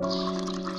Música